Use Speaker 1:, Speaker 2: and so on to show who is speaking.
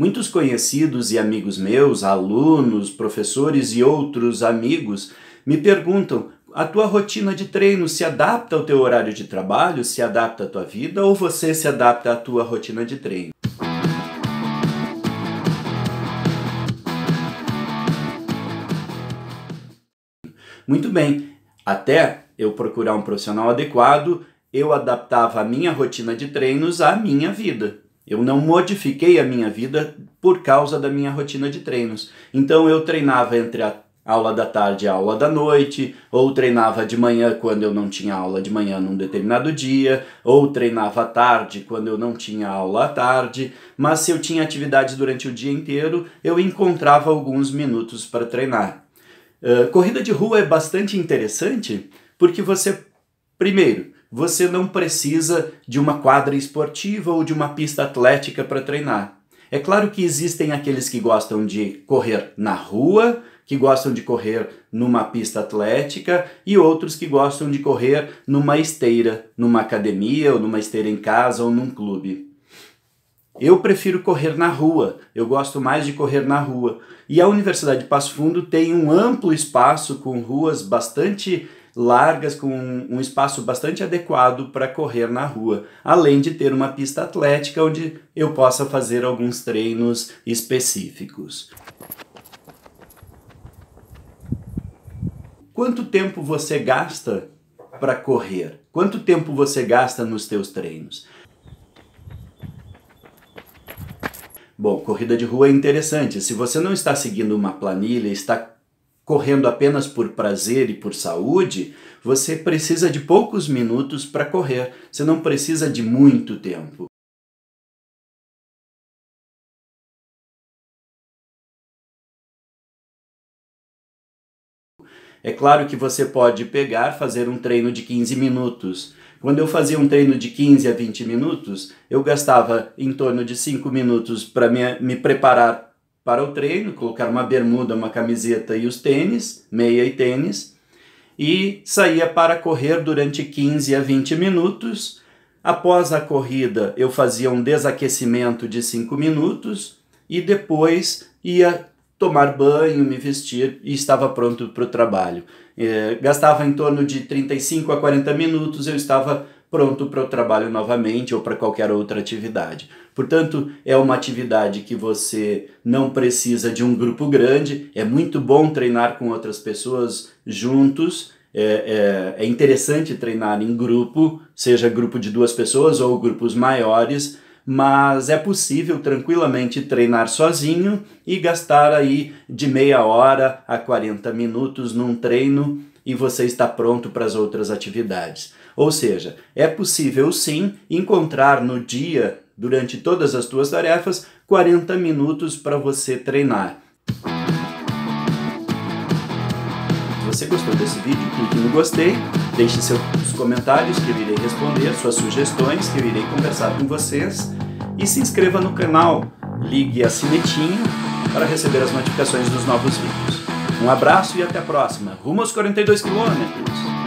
Speaker 1: Muitos conhecidos e amigos meus, alunos, professores e outros amigos me perguntam: a tua rotina de treino se adapta ao teu horário de trabalho, se adapta à tua vida ou você se adapta à tua rotina de treino? Muito bem, até eu procurar um profissional adequado, eu adaptava a minha rotina de treinos à minha vida. Eu não modifiquei a minha vida por causa da minha rotina de treinos. Então eu treinava entre a aula da tarde e a aula da noite, ou treinava de manhã quando eu não tinha aula de manhã num determinado dia, ou treinava à tarde quando eu não tinha aula à tarde, mas se eu tinha atividade durante o dia inteiro, eu encontrava alguns minutos para treinar. Uh, corrida de rua é bastante interessante porque você, primeiro, você não precisa de uma quadra esportiva ou de uma pista atlética para treinar. É claro que existem aqueles que gostam de correr na rua, que gostam de correr numa pista atlética e outros que gostam de correr numa esteira, numa academia ou numa esteira em casa ou num clube. Eu prefiro correr na rua, eu gosto mais de correr na rua. E a Universidade de Passo Fundo tem um amplo espaço com ruas bastante largas, com um espaço bastante adequado para correr na rua, além de ter uma pista atlética onde eu possa fazer alguns treinos específicos. Quanto tempo você gasta para correr? Quanto tempo você gasta nos teus treinos? Bom, corrida de rua é interessante. Se você não está seguindo uma planilha, está correndo apenas por prazer e por saúde, você precisa de poucos minutos para correr. Você não precisa de muito tempo. É claro que você pode pegar, fazer um treino de 15 minutos, quando eu fazia um treino de 15 a 20 minutos, eu gastava em torno de 5 minutos para me, me preparar para o treino, colocar uma bermuda, uma camiseta e os tênis, meia e tênis, e saía para correr durante 15 a 20 minutos. Após a corrida, eu fazia um desaquecimento de 5 minutos e depois ia tomar banho, me vestir e estava pronto para o trabalho. É, gastava em torno de 35 a 40 minutos, eu estava pronto para o trabalho novamente ou para qualquer outra atividade. Portanto, é uma atividade que você não precisa de um grupo grande, é muito bom treinar com outras pessoas juntos. É, é, é interessante treinar em grupo, seja grupo de duas pessoas ou grupos maiores, mas é possível tranquilamente treinar sozinho e gastar aí de meia hora a 40 minutos num treino e você está pronto para as outras atividades. Ou seja, é possível sim encontrar no dia, durante todas as tuas tarefas, 40 minutos para você treinar. Se você gostou desse vídeo, clique no gostei, deixe seus comentários que eu irei responder, suas sugestões que eu irei conversar com vocês e se inscreva no canal, ligue a sinetinho para receber as notificações dos novos vídeos. Um abraço e até a próxima. Rumo aos 42 quilômetros!